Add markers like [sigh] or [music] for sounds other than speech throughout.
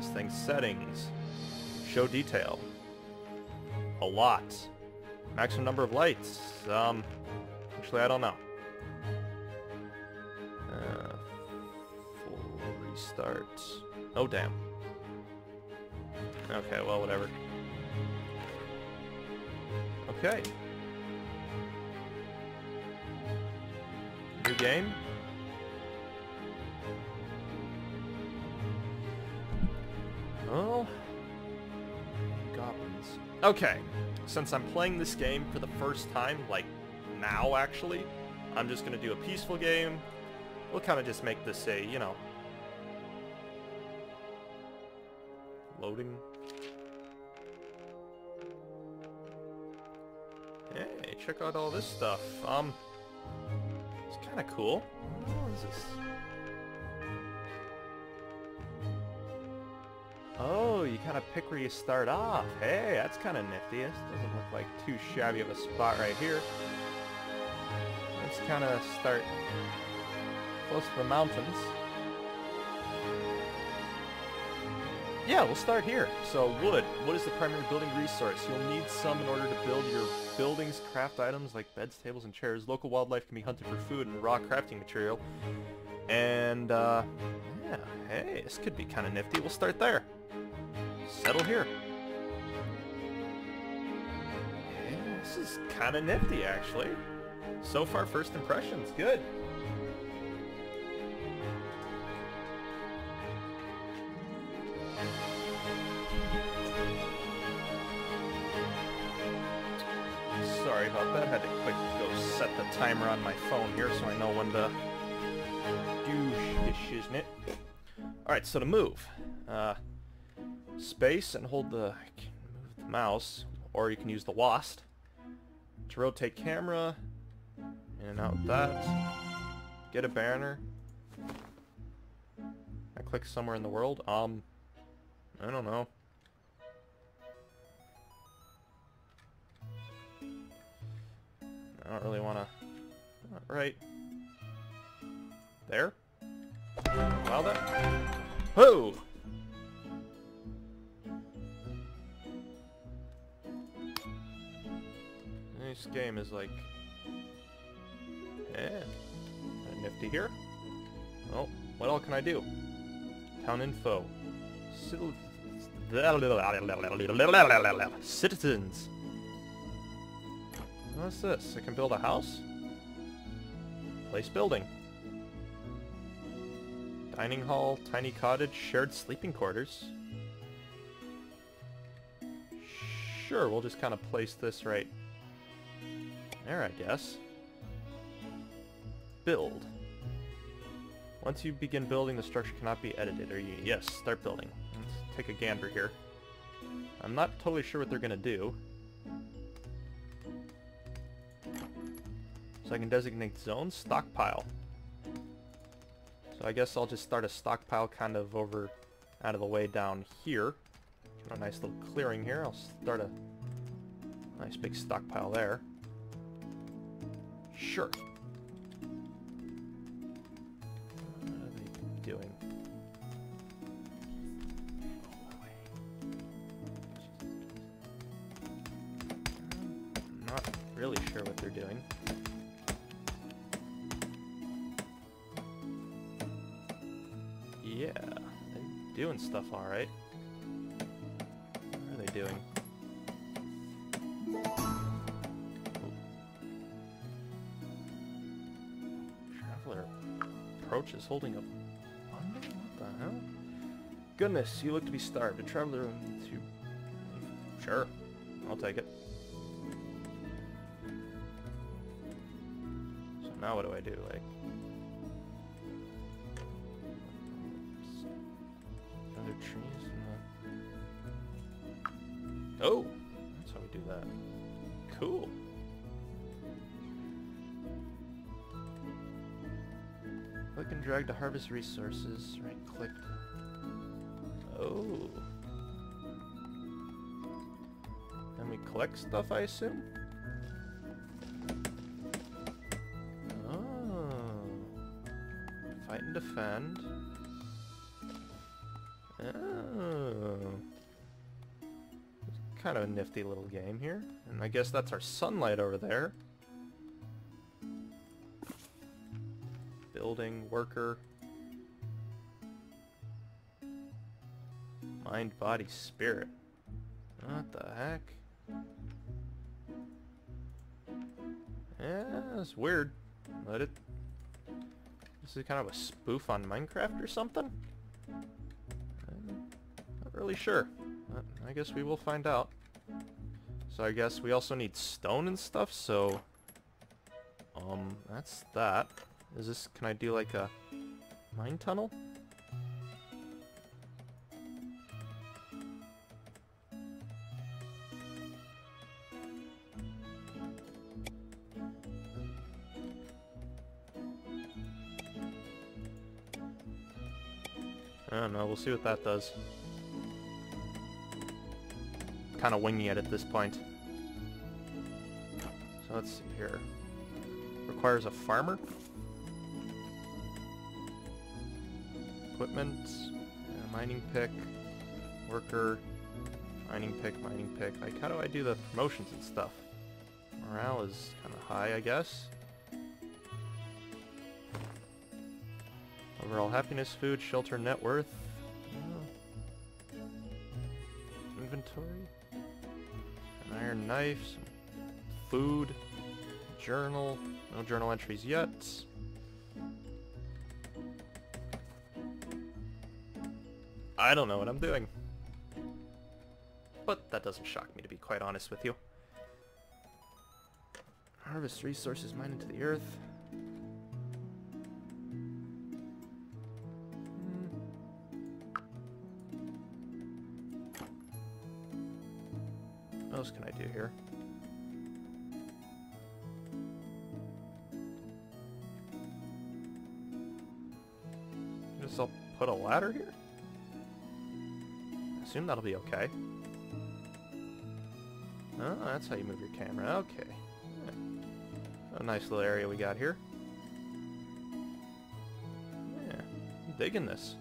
this thing? Settings. Show detail. A lot. Maximum number of lights. Um, actually, I don't know. Uh, full restart. Oh, damn. Okay, well, whatever. Okay. New game. Oh. Goblins. Okay. Since I'm playing this game for the first time, like now actually, I'm just gonna do a peaceful game. We'll kind of just make this a, you know, loading. Hey, check out all this stuff. Um, it's kind of cool. What is this? You kind of pick where you start off. Hey, that's kind of nifty. This doesn't look like too shabby of a spot right here. Let's kind of start close to the mountains. Yeah, we'll start here. So wood. Wood is the primary building resource. You'll need some in order to build your buildings, craft items like beds, tables, and chairs. Local wildlife can be hunted for food and raw crafting material. And, uh, yeah, hey, this could be kind of nifty. We'll start there. Settle here. Yeah, this is kind of nifty, actually. So far, first impressions, good. Sorry about that. I Had to quick go set the timer on my phone here so I know when to do sh- isn't it? Alright, so to move. Uh, space and hold the, the mouse, or you can use the WASD. To rotate camera, in and out that. Get a banner. I click somewhere in the world. Um, I don't know. I don't really want to... Right. There? Wow, that... Whoa! This game is like... Yeah. Nifty here. Oh, what all can I do? Town info. Citizens. What's this? I can build a house? Place building. Dining hall, tiny cottage, shared sleeping quarters. Sure, we'll just kind of place this right there, I guess. Build. Once you begin building, the structure cannot be edited, or you... Yes, start building. Let's take a gander here. I'm not totally sure what they're gonna do. So I can designate zones, stockpile. So I guess I'll just start a stockpile kind of over out of the way down here. A nice little clearing here. I'll start a nice big stockpile there. Sure. What are they doing? I'm not really sure what they're doing. Yeah, they're doing stuff alright. What are they doing? Approaches holding a bundle? What the hell? Goodness, you look to be starved. A traveler to... Sure, I'll take it. So now what do I do? Like... Other trees and the... Oh! That's how we do that. Cool. Click and drag to harvest resources. Right click. Oh. Then we collect stuff, I assume? Oh. Fight and defend. Oh. Kind of a nifty little game here. And I guess that's our sunlight over there. Building, worker. Mind, body, spirit. What the heck? Yeah, it's weird. But it... This is kind of a spoof on Minecraft or something? I'm not really sure. But I guess we will find out. So I guess we also need stone and stuff, so... Um, that's that. Is this... Can I do like a mine tunnel? I don't know, we'll see what that does. Kind of winging it at this point. So let's see here. Requires a farmer. Equipment, uh, mining pick, worker, mining pick, mining pick. Like, how do I do the promotions and stuff? Morale is kind of high, I guess. Overall happiness, food, shelter, net worth. Inventory. An iron knife, some food, journal. No journal entries yet. I don't know what I'm doing. But that doesn't shock me, to be quite honest with you. Harvest resources mined into the earth. Hmm. What else can I do here? Guess I'll put a ladder here? Assume that'll be okay. Oh, that's how you move your camera. Okay. Yeah. A nice little area we got here. Yeah, I'm digging this.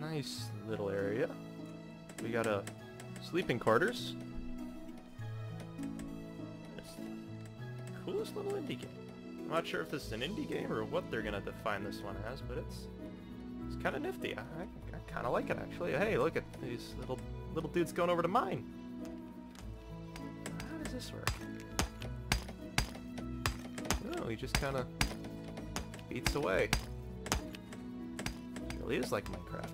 Nice little area. We got a sleeping quarters. Coolest little indie game. I'm not sure if this is an indie game or what they're gonna define this one as, but it's it's kind of nifty. I kind of like it actually. Hey, look at these little little dudes going over to mine. How does this work? Oh, he just kind of beats away. It really is like Minecraft.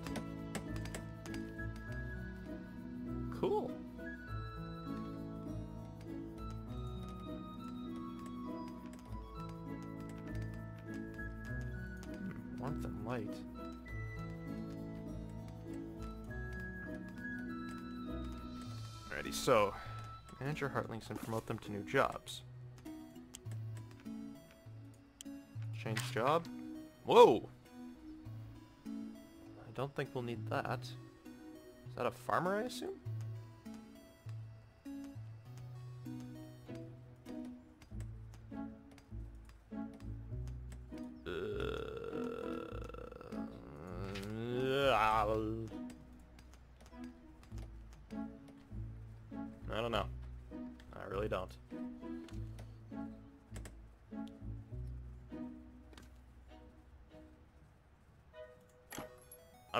So manage your hearthlings and promote them to new jobs. Change job. Whoa! I don't think we'll need that. Is that a farmer, I assume?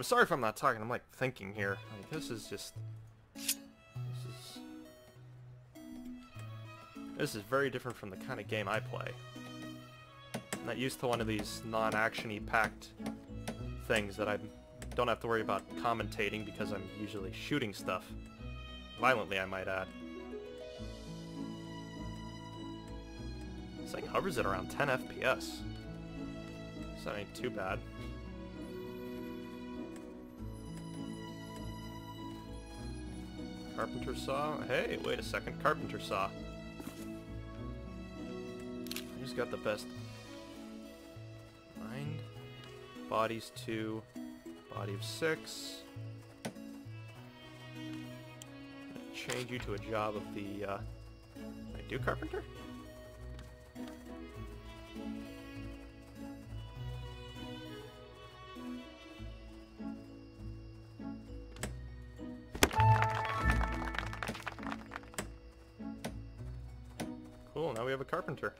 I'm sorry if I'm not talking. I'm like thinking here. This is just this is this is very different from the kind of game I play. I'm not used to one of these non-actiony packed things that I don't have to worry about commentating because I'm usually shooting stuff. Violently, I might add. This thing hovers at around 10 FPS. So that ain't too bad. Carpenter saw? Hey, wait a second. Carpenter saw. Who's got the best? Mind. Bodies 2. Body of 6. Change you to a job of the, uh... I do carpenter? Carpenter.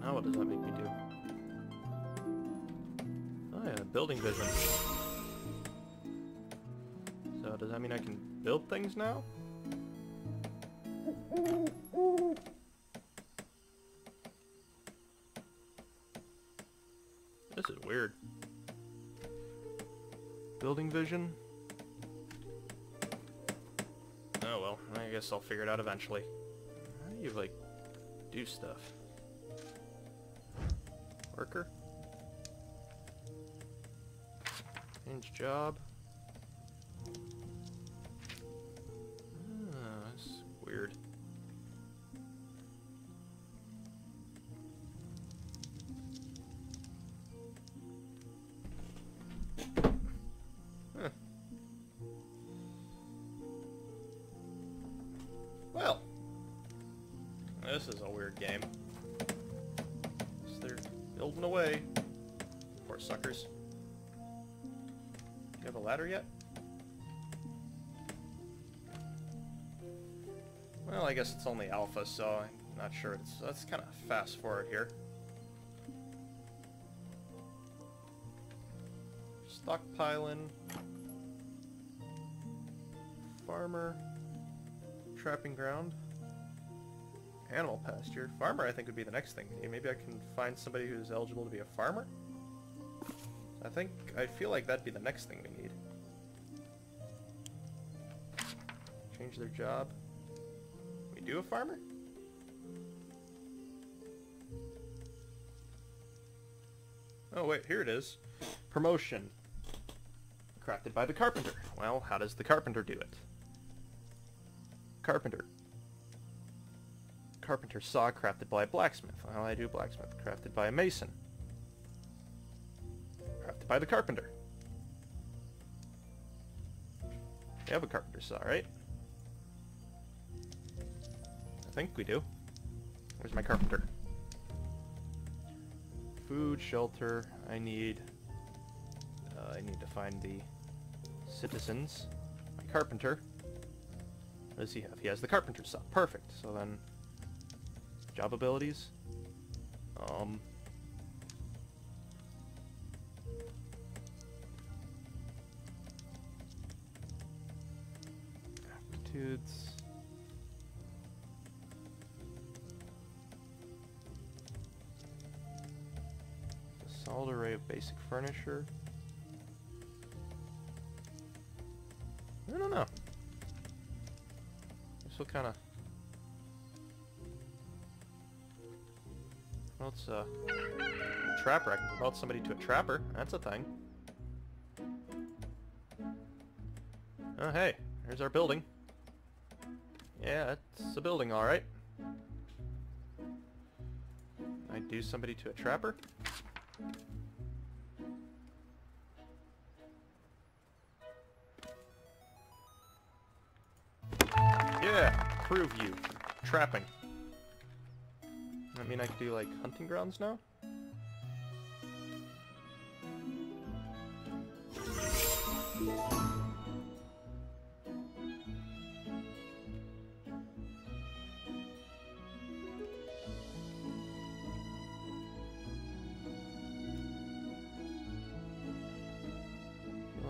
Now what does that make me do? Oh yeah, building vision. So does that mean I can build things now? This is weird. Building vision? I'll figure it out eventually. How do you, like, do stuff? Worker? Change job? Game. So they're building away. Poor suckers. You have a ladder yet? Well, I guess it's only alpha, so I'm not sure. It's let's kind of fast forward here. Stockpiling. Farmer. Trapping ground. Animal pasture. Farmer, I think, would be the next thing. Maybe I can find somebody who's eligible to be a farmer? I think, I feel like that'd be the next thing we need. Change their job. We do a farmer? Oh wait, here it is. Promotion. Crafted by the carpenter. Well, how does the carpenter do it? Carpenter. Carpenter saw crafted by a blacksmith. Well, I do blacksmith. Crafted by a mason. Crafted by the carpenter. We have a carpenter saw, right? I think we do. Where's my carpenter? Food, shelter. I need... Uh, I need to find the citizens. My carpenter. What does he have? He has the carpenter saw. Perfect. So then... Job abilities. Um... Aptitudes. A solid array of basic furniture. I don't know. Kind of. Well, it's uh, a trapper. I can promote somebody to a trapper. That's a thing. Oh, hey, there's our building. Yeah, it's a building, all right. I do somebody to a trapper? Yeah, prove you. Trapping. I mean, I could do, like, hunting grounds now?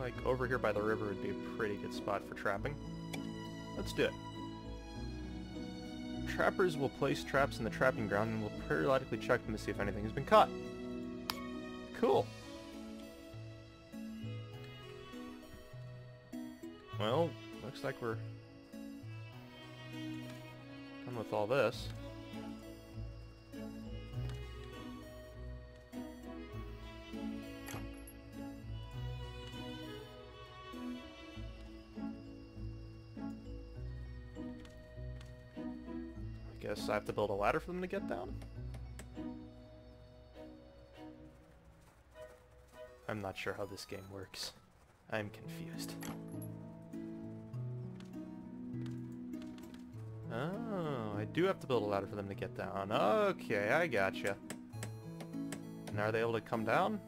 Like, over here by the river would be a pretty good spot for trapping. Let's do it. Trappers will place traps in the trapping ground and will periodically check them to see if anything has been caught. Cool. Well, looks like we're done with all this. I have to build a ladder for them to get down? I'm not sure how this game works. I'm confused. Oh, I do have to build a ladder for them to get down. Okay, I gotcha. And are they able to come down?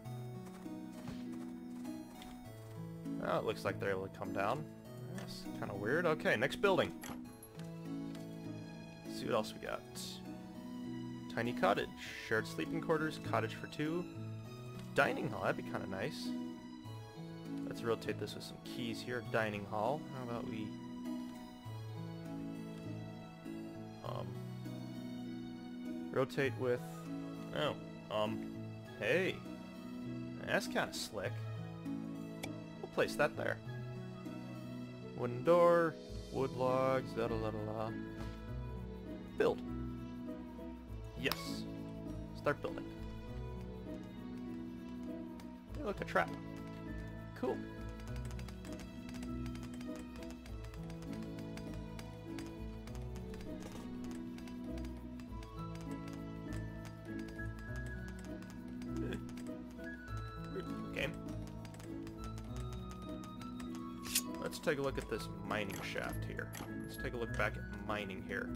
Oh, it looks like they're able to come down. That's kind of weird. Okay, next building. See what else we got. Tiny cottage, shared sleeping quarters, cottage for two, dining hall. That'd be kind of nice. Let's rotate this with some keys here. Dining hall. How about we... Um... Rotate with... Oh, um... Hey! That's kind of slick. We'll place that there. Wooden door, wood logs, da da da da. Build. Yes. Start building. Hey, look, a trap. Cool. [laughs] Let's take a look at this mining shaft here. Let's take a look back at mining here.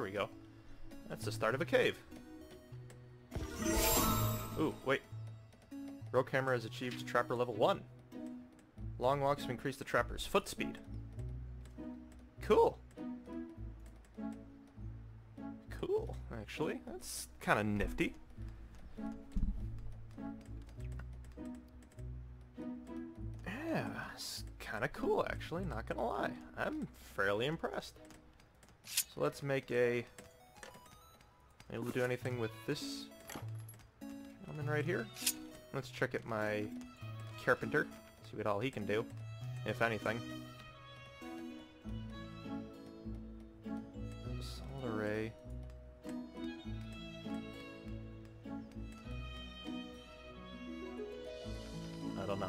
There we go. That's the start of a cave. Ooh, wait. Rogue Hammer has achieved Trapper level 1. Long walks to increase the Trapper's foot speed. Cool. Cool, actually. That's kind of nifty. Yeah, it's kind of cool, actually, not gonna lie. I'm fairly impressed. So let's make a... Able to do anything with this gentleman right here? Let's check at my carpenter, see what all he can do, if anything. Solid array. I don't know.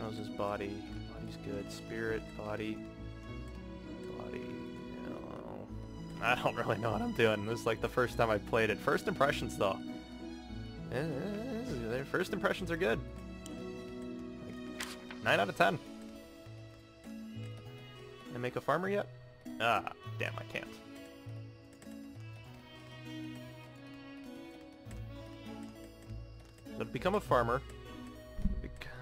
How's his body? Body's good. Spirit, body. Don't really know what I'm doing. This is like the first time I played it. First impressions, though. Eh, their first impressions are good. Like, 9 out of 10. Can I make a farmer yet? Ah, damn, I can't. So to become a farmer,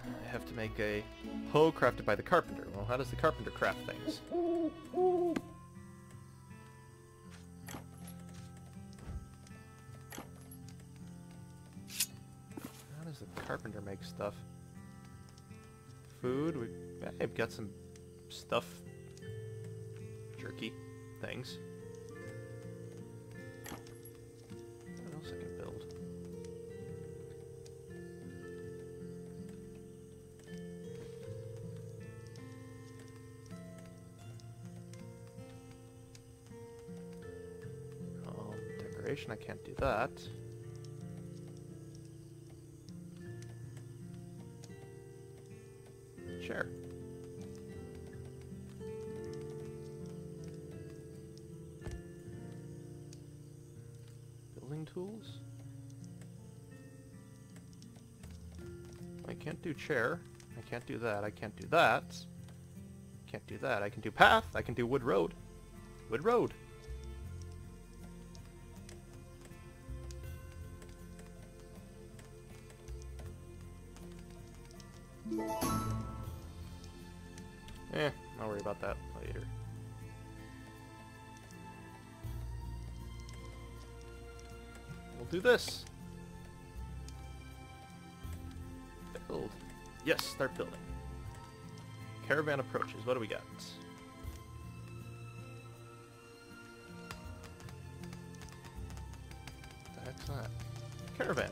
I have to make a hoe crafted by the carpenter. Well, how does the carpenter craft things? Stuff? Food? We, I've got some stuff. Jerky things. What else I can build? Oh, decoration, I can't do that. Chair. I can't do that. I can't do that. Can't do that. I can do path. I can do wood road. Wood road. Eh, I'll worry about that later. We'll do this. Yes, start building. Caravan approaches. What do we got? What the heck's that? Caravan.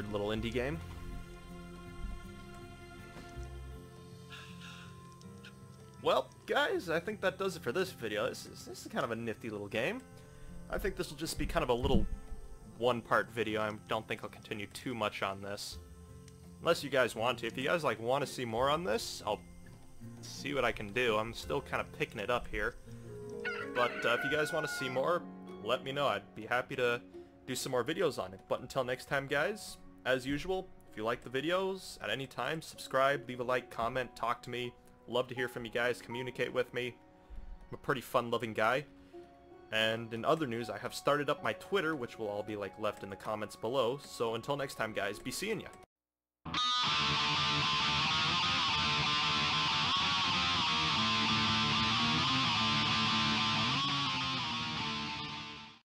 Weird little indie game. Well, guys, I think that does it for this video. This is, this is kind of a nifty little game. I think this will just be kind of a little one-part video. I don't think I'll continue too much on this. Unless you guys want to. If you guys like want to see more on this, I'll see what I can do. I'm still kind of picking it up here. But uh, if you guys want to see more, let me know. I'd be happy to do some more videos on it. But until next time, guys, as usual, if you like the videos, at any time, subscribe, leave a like, comment, talk to me. Love to hear from you guys, communicate with me. I'm a pretty fun-loving guy. And in other news, I have started up my Twitter, which will all be like left in the comments below. So until next time, guys, be seeing ya.